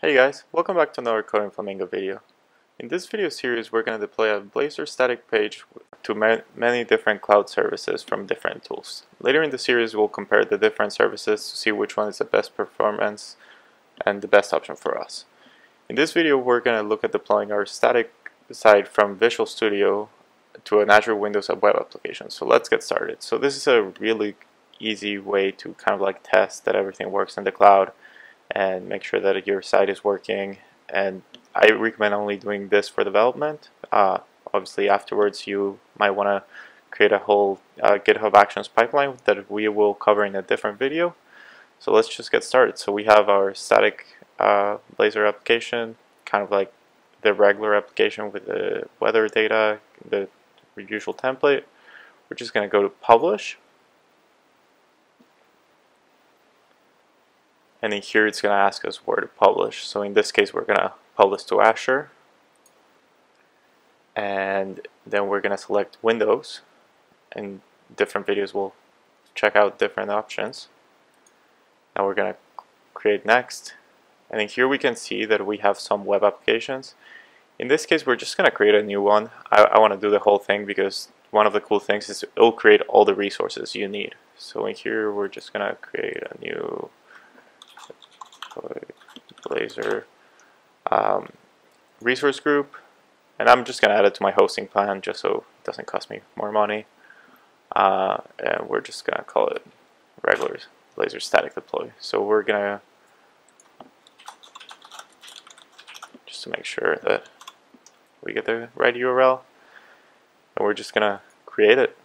Hey guys, welcome back to another Coding Flamingo video. In this video series we're going to deploy a Blazor static page to ma many different cloud services from different tools. Later in the series we'll compare the different services to see which one is the best performance and the best option for us. In this video we're going to look at deploying our static side from Visual Studio to an Azure Windows web application. So let's get started. So this is a really easy way to kind of like test that everything works in the cloud and make sure that your site is working and I recommend only doing this for development. Uh, obviously afterwards you might want to create a whole uh, GitHub Actions pipeline that we will cover in a different video. So let's just get started. So we have our static uh, Blazor application, kind of like the regular application with the weather data, the usual template. We're just going to go to publish and then here it's going to ask us where to publish. So in this case, we're going to publish to Azure, and then we're going to select Windows, and different videos will check out different options. Now we're going to create next, and then here we can see that we have some web applications. In this case, we're just going to create a new one. I, I want to do the whole thing because one of the cool things is it'll create all the resources you need. So in here, we're just going to create a new Blazor um, resource group and I'm just going to add it to my hosting plan just so it doesn't cost me more money. Uh, and we're just going to call it regular Blazor static deploy. So we're going to just to make sure that we get the right URL and we're just going to create it.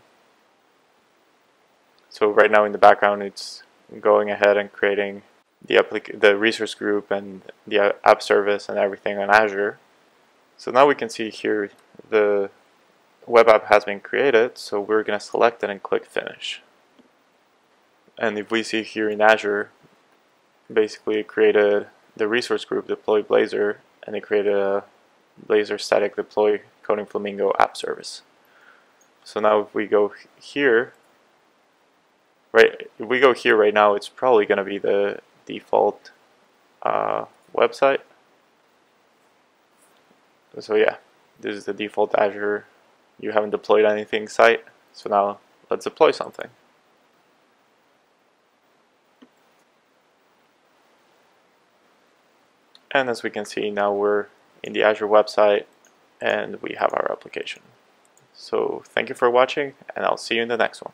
So right now in the background it's going ahead and creating the applic the resource group and the app service and everything on Azure. So now we can see here the web app has been created, so we're going to select it and click Finish. And if we see here in Azure, basically it created the resource group deploy Blazor, and it created a Blazor static deploy Coding Flamingo app service. So now if we go here, right, if we go here right now, it's probably going to be the default uh, website. So yeah, this is the default Azure. You haven't deployed anything site. So now let's deploy something. And as we can see now we're in the Azure website and we have our application. So thank you for watching and I'll see you in the next one.